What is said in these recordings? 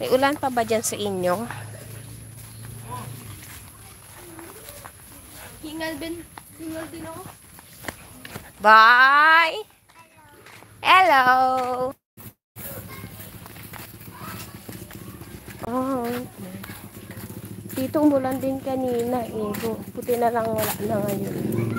May ulan pa ba dyan sa inyo? Hingal din. Hingal din ako. Bye! Hello! Oh, dito umulan din kanina eh. Buti na lang wala na ngayon.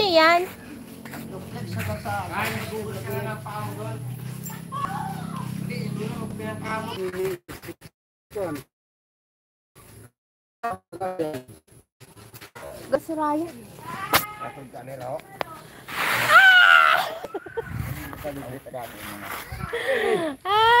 Ano yan? Gasraya. Ah!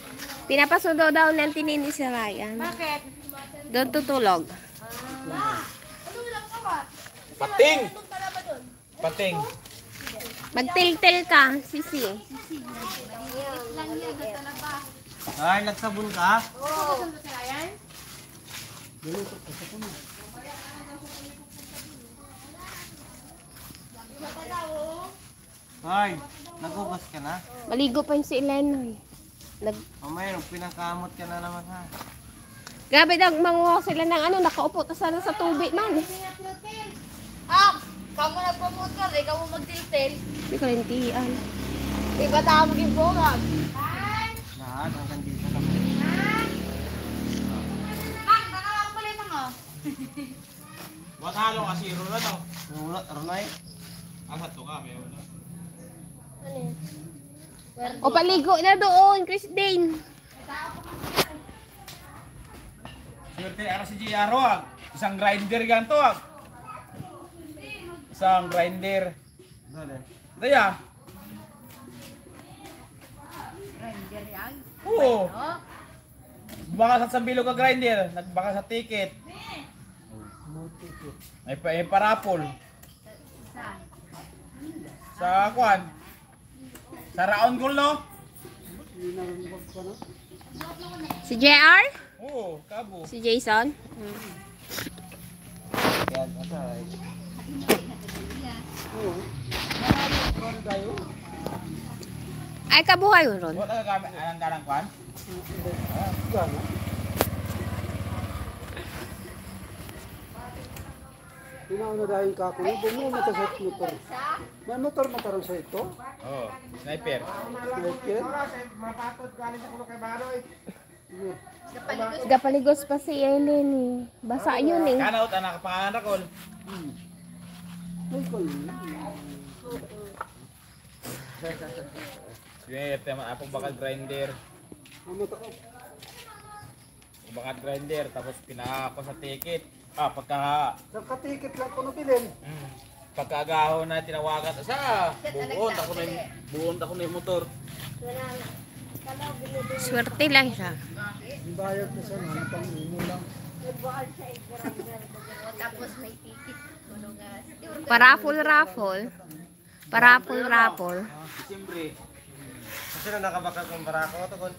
Pinapasundo daw ng tinini si Ryan. Bakit? Doon tutulog. Pating! Pating. Magtil-til ka, sisi. Ay, nagsabon ka? Oo. Ay, nagugas ka na? Maligo pa yung si Elenoy. Nag Mamaya, nung pinakamot ka na naman ha. Grabe daw, manguha sila ng ano, nakaupo ta sana sa tubig man. Ah! Kamu nagpromote ka, ikaw mo magtiltil. Hindi ko rin tiyan. Di ba tayo maging bongag? Lahat, hanggang dito lang. Mang, nakawak pala yung mga. What halo kasi, Rulo, no? Rulo, Runay? Asa to ka, may ulo. O paligo na doon, Chris Dane. Swerte, ano si Giaro, ah. Isang grinder ganito, ah. Isang grinder. Daya. Grinder yan. Oo. Oh. Baka sa bilog ka grinder, nagbaka sa ticket. May, pa, may parapol. Sa kwan. Sa Raon Gold, no? Si JR? Oo, kabo. Si Jason? Yan, asay. Ay, kabuhay ron. Wala ka gamit, anong ganang kwan? Tinauna dahil ka ako, bumuna ka sa motor. May motor mo karoon sa ito? Oo, sniper. Sniper? Gapaligos pa si Ellen eh. Basa yun eh. Kanaut, anak pangalan rakol. May ko Sige, tema ako baka grinder. Ano to? Baka grinder, tapos pinaka ko sa ticket. Ah, pagka Sa katikit lang ko nabilin. Mm. Pagkagaho na tinawagan sa buon ako na yung- buon ako na yung motor. Swerte lang siya. Yung bayad na sa mga pang umo lang. Tapos may ticket. Parapol raffle. Parapol raffle. Siyempre. Kasi na nakabakal kong barako to kon.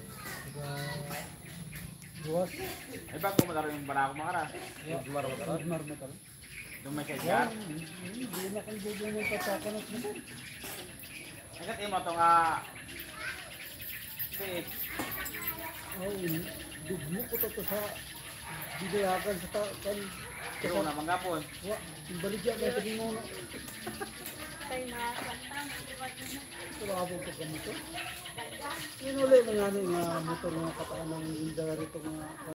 Buwas. Ay ba kung magkaroon yung barako makara? Dumaro ko to. Mar mo talo. Dumay kay Jar. Hindi na kayo bibigyan ng patakanot mo. Agad imo to nga Sit. Ay, dugmo ko to to sa bigayagan sa ta kan Pero na manggapon. wa baligya na tingin mo na. Trabaho ko kami to. Yun ulit na nga nga motor nga kataan ng indara rito mga